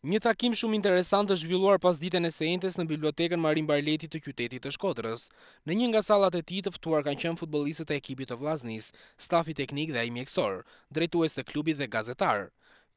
Një takim shumë interesant është zhvilluar pasditen e së enjtes në Bibliotekën Marin Barleti të qytetit të Shkodrës. Në një nga sallat e tij të ftuar kanë qenë futbollistët e ekipit të Vllaznisë, stafi teknik dhe ai mjekësor, drejtues të klubit dhe gazetarë.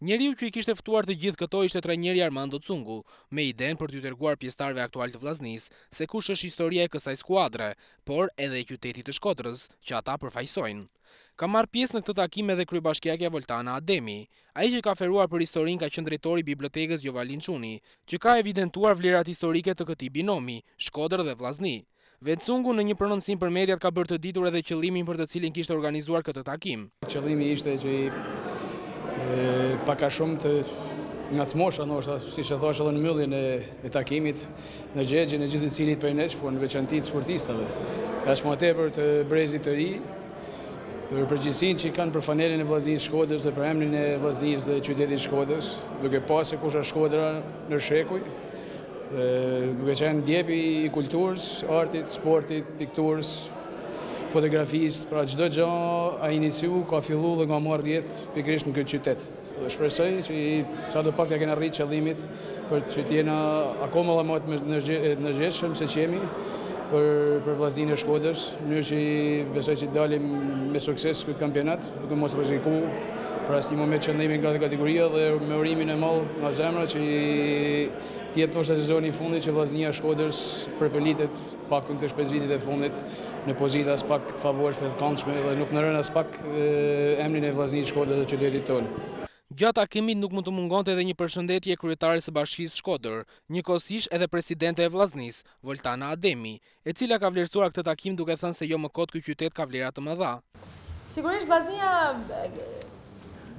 Njeriu që i kishte ftuar të gjithë këto ishte trajneri Armando Cungu, me idenë për t'iu treguar pjesëtarëve aktualë të Vllaznisë se kush është historia e kësaj skuadre, por edhe e qytetit të Shkodrës, që ata përfaqësojnë. Ka marrë pjesë në këtë takim edhe kryebashkiakja Voltana Ademi. Ai që ka referuar për historinë ka qenë drejtori i Bibliotekës Gjovalin Çuni, që ka evidentuar vlerat historike të këtij binomi, Shkodër dhe Vllazni. Vetë Cungu në një prononcim për mediat ka bërë të ditur edhe qëllimin për të cilin kishte organizuar këtë takim. Qëllimi ishte që pak a shumë të ngacmosha, ndoshta siç e thashë edhe në mbylljen e takimit, në ndërgjegjen e gjithë secilit prej nesh, por në veçanti të sportistëve. Aq më tepër të brezit të ri, Për përgjegjësinë që kanë për fanellën e Vllaznisë Shkodrës dhe për emrin e Vllaznisë dhe qytetit Shkodrës, duke pa se kush a Shkodra në shekuj, duke qenë djepi i kulturës, artit, sportit, pikturës, fotografisë, pra çdo gja a iniciu ka fillu dhe ka marrë jetë pikërisht në këtë qytet. Shpresoj që sadopak t'ia kena arritë qëllimit që t'jena akoma dhe ma të ndërgjegjshëm se ç'jemi për Vllazninë e Shkodrës, mënyrë që besoj që t'dalim me sukses këtë kampionat, duke mos rreziku për asnjë moment qëndrimin te kategoria dhe me urimin e madh nga zemra që t'jetë ndoshta sezoni i fundit që Vllaznia e Shkodrës përpëllitet Paktën këto pesë vitet e fundit në pozita aspak të favorshme dhe të këndshme dhe nuk nderon aspak emrin e Vllaznisë Shkodrës dhe qytetit tonë. Gjatë takimit nuk mund të mungonte edhe një përshëndetje e kryetares së Bashkisë Shkodër, njëkohësisht edhe presidente e Vllaznisë, Voltana Ademi, e cila ka vlerësuar këtë takim duke thënë se jo më kot ky qytet ka vlera të mëdha. Sigurisht Vllaznia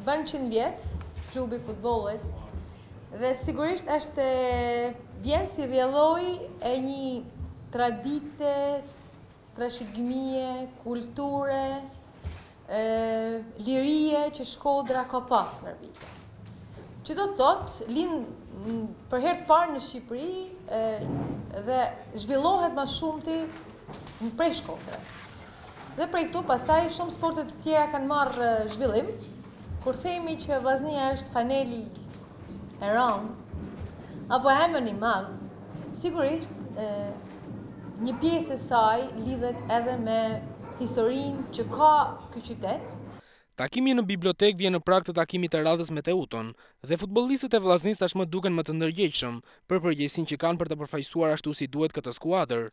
bën 100 vjet klubi i futbollit dhe sigurisht është vjen si rrjedhojë e një tradite, trashëgimie, kulture, lirie që Shkodra ka pas ndër vite. Që do të thotë, lind për herë të parë në Shqipëri dhe zhvillohet ma shumë ti në prej Shkodra. Dhe prej këtu pastaj shumë sporte të tjera kanë marrë zhvillim. Kur themi që Vllaznia është fanellë e randë apo emën i madh, sigurisht e, një pjesë e saj lidhet edhe me historinë që ka ky qytet. Takimi në bibliotekë vjen në prag të takimit të radhës me Teuton dhe futbollistët e Vllaznisë tashmë duken më të ndërgjegjshëm për përgjegjësinë që kanë për të përfaqësuar ashtu si duhet këtë skuadër.